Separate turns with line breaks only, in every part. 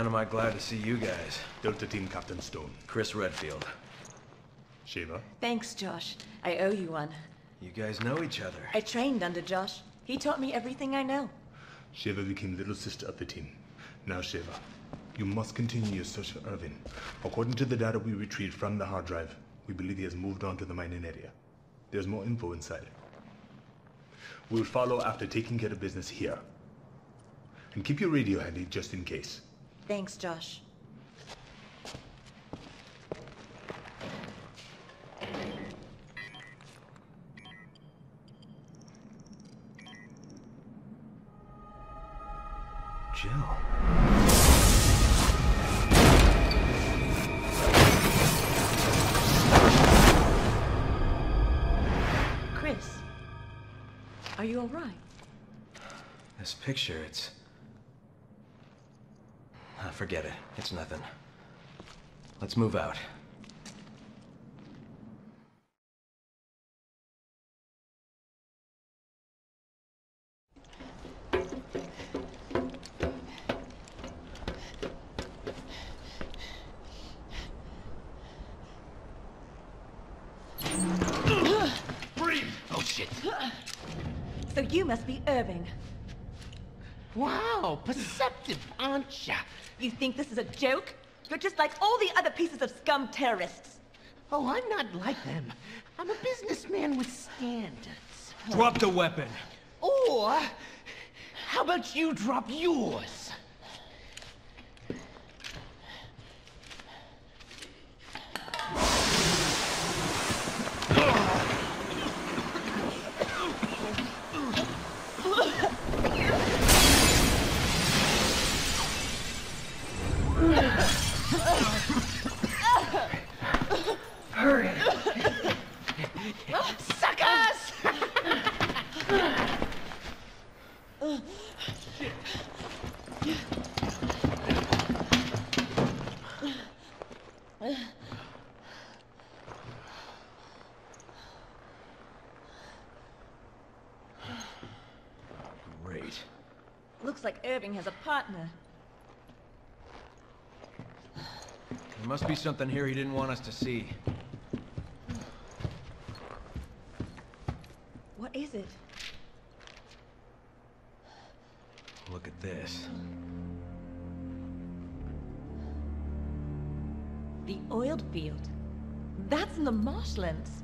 Man, am I glad to see you guys.
Delta Team Captain Stone.
Chris Redfield.
Sheva.
Thanks, Josh. I owe you one.
You guys know each other.
I trained under Josh. He taught me everything I know.
Sheva became little sister of the team. Now, Sheva, you must continue your search for Irving. According to the data we retrieved from the hard drive, we believe he has moved on to the mining area. There's more info inside. We'll follow after taking care of business here. And keep your radio handy just in case.
Thanks, Josh.
Jill.
Chris, are you all right?
This picture, it's... Ah, forget it. It's nothing. Let's move out.
Oh shit.
So you must be Irving.
Wow, perceptive, aren't ya?
You think this is a joke? You're just like all the other pieces of scum terrorists.
Oh, I'm not like them. I'm a businessman with standards.
Drop the weapon!
Or, how about you drop yours? Suckers!
Great.
Looks like Irving has a partner.
There must be something here he didn't want us to see.
What is it?
Look at this.
The oiled field. That's in the marshlands.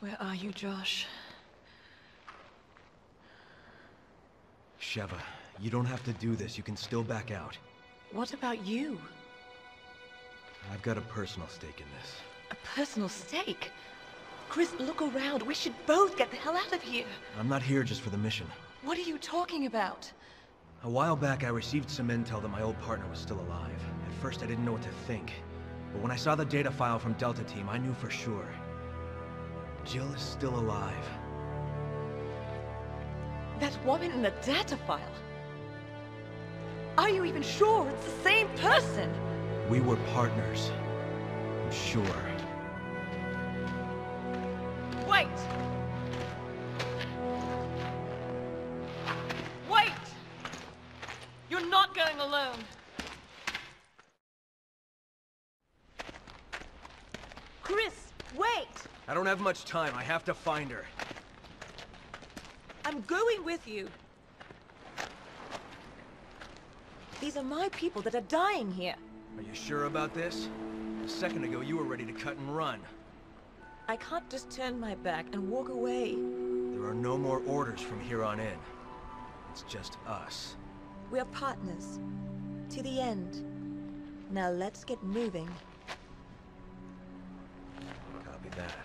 Where are you, Josh?
Sheva, you don't have to do this. You can still back out.
What about you?
I've got a personal stake in this.
A personal stake? Chris, look around. We should both get the hell out of here.
I'm not here just for the mission.
What are you talking about?
A while back, I received some intel that my old partner was still alive. At first, I didn't know what to think. But when I saw the data file from Delta Team, I knew for sure. Jill is still alive.
That woman in the data file. Are you even sure it's the same person?
We were partners. I'm sure.
Wait!
I don't have much time. I have to find her.
I'm going with you. These are my people that are dying here.
Are you sure about this? A second ago, you were ready to cut and run.
I can't just turn my back and walk away.
There are no more orders from here on in. It's just us.
We are partners. To the end. Now let's get moving.
Copy that.